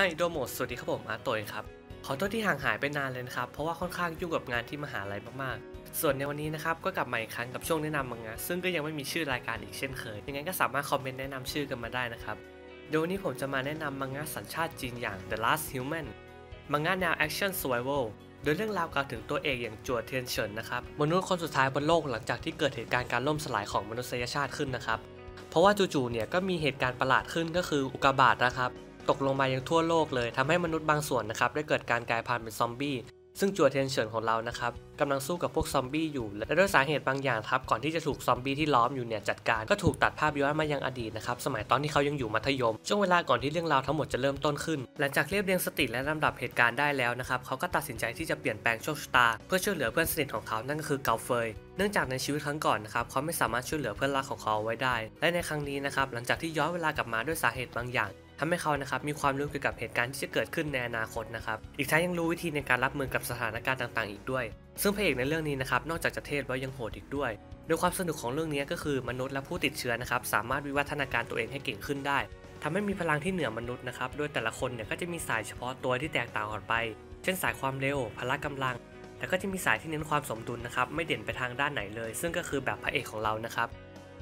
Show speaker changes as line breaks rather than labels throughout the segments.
ให้โดโมสวัสดีครับผมอาร์ตโตยครับ ขอโทษที่ห่างหายไปนานเลยนะครับ เพราะว่าค่อนข้างยุ่งกับงานที่มหาลัยมากๆ ส่วนในวันนี้นะครับก็กลับมาอีกครั้งกับช่วงแนะนำมังงะซึ่งก็ยังไม่มีชื่อรายการอีกเช่นเคยยังไงก็สามารถคอมเมนต์แนะนำชื่อกันมาได้นะครับเดี๋ยววันนี้ผมจะมาแนะนำมังงะสัญชาติจีนอย่าง The Last Human มังงะแนว Action Survival โดยเรื่องราวกล่าวถึงตัวเอกอย่างจัวเทียนเฉินนะครับมนุษย์คนสุดท้ายบนโลกหลังจากที่เกิดเหตุการณ์การล่มสลายของมนุษยชาติขึ้นนะครับเพราะว่าจู่ๆเนี่ยก็มีเหตุการณ์ประหลาดขึ้นก็คืออุกกาบาตนะครับ ตกลงมายังทั่วโลกเลยทำให้มนุษย์บางส่วนนะครับได้เกิดการกลายพันธุ์เป็นซอมบี้ซึ่งจัวเทียนเฉินของเรานะครับกำลังสู้กับพวกซอมบี้อยู่ และด้วยสาเหตุบางอย่างครับก่อนที่จะถูกซอมบี้ที่ล้อมอยู่เนี่ยจัดการก็ถูกตัดภาพย้อนมายังอดีตนะครับสมัยตอนที่เขายังอยู่มัธยม ช่วงเวลาก่อนที่เรื่องราวทั้งหมดจะเริ่มต้นขึ้น หลังจากเรียบเรียงสติและลำดับเหตุการณ์ได้แล้วนะครับเขาก็ตัดสินใจที่จะเปลี่ยนแปลงโชคชะตา เพื่อช่วยเหลือเพื่อนสนิทของเขานั่นก็คือเกาเฟยเนื่องจากในชีวิตครั้งก่อนนะครับเขาไม่สามารถช่วยเหลือเพื่อนรักของเขาไว้ได้ และในครั้งนี้นะครับหลังจากที่ย้อนเวลากลับมาด้วยสาเหตุบางอย่าง ทำให้เขานะครับมีความรู้เกี่ยวกับเหตุการณ์ที่จะเกิดขึ้นในอนาคตนะครับอีกทั้งยังรู้วิธีในการรับมือกับสถานการณ์ต่างๆ อีกด้วย ซึ่งพระเอกในเรื่องนี้นะครับนอกจากจะเทศแล้วยังโหดอีกด้วยโดยความสนุกของเรื่องนี้ก็คือมนุษย์และผู้ติดเชื้อนะครับสามารถวิวัฒนาการตัวเองให้เก่งขึ้นได้ทำให้มีพลังที่เหนือมนุษย์นะครับโดยแต่ละคนเนี่ยก็จะมีสายเฉพาะตัวที่แตกต่างกันไป เช่นสายความเร็ว พละกำลังแต่ก็จะมีสายที่เน้นความสมดุลนะครับไม่เด่นไปทางด้านไหนเลย ซึ่งก็คือแบบพระเอกของเรานะครับ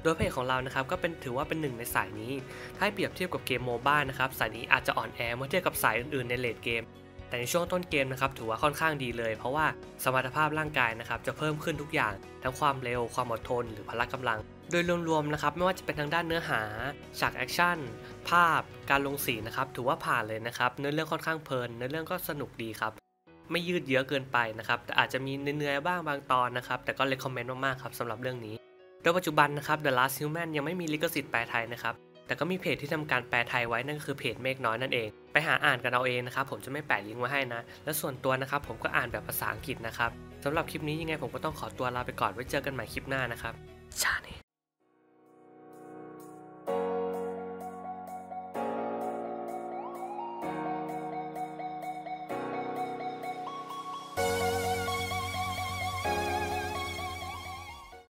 โดยพระเอกของเรานะครับก็เป็นถือว่าเป็นหนึ่งในสายนี้ ถ้าเปรียบเทียบกับเกม MOBA นะครับสายนี้อาจจะอ่อนแอเมื่อเทียบกับสายอื่นๆใน late game แต่ในช่วงต้นเกมนะครับถือว่าค่อนข้างดีเลย เพราะว่าสมรรถภาพร่างกายนะครับจะเพิ่มขึ้นทุกอย่าง ทั้งความเร็วความอดทน หรือพละกำลัง โดยรวมๆนะครับไม่ว่าจะเป็นทางด้านเนื้อหาฉาก actionภาพ การลงสีนะครับถือว่าผ่านเลยนะครับเนื้อเรื่องค่อนข้างเพลินเนื้อเรื่องก็สนุกดีครับไม่ยืดเยอะเกินไปนะครับแต่อาจจะมีเนื้อๆบ้างบางตอนนะครับแต่ก็เลคคอมเมนต์มากๆครับสำหรับเรื่องนี้ โดยปัจจุบันนะครับ The Last Human ยังไม่มีลิขสิทธิ์แปลไทยนะครับ แต่ก็มีเพจที่ทำการแปลไทยไว้นั่นก็คือเพจเมฆน้อยนั่นเอง ไปหาอ่านกันเอาเองนะครับ ผมจะไม่แปะลิงก์ไว้ให้นะ และส่วนตัวนะครับผมก็อ่านแบบภาษาอังกฤษนะครับสำหรับคลิปนี้ยังไงผมก็ต้องขอตัวลาไปก่อนไว้เจอกันใหม่คลิปหน้านะครับชาเน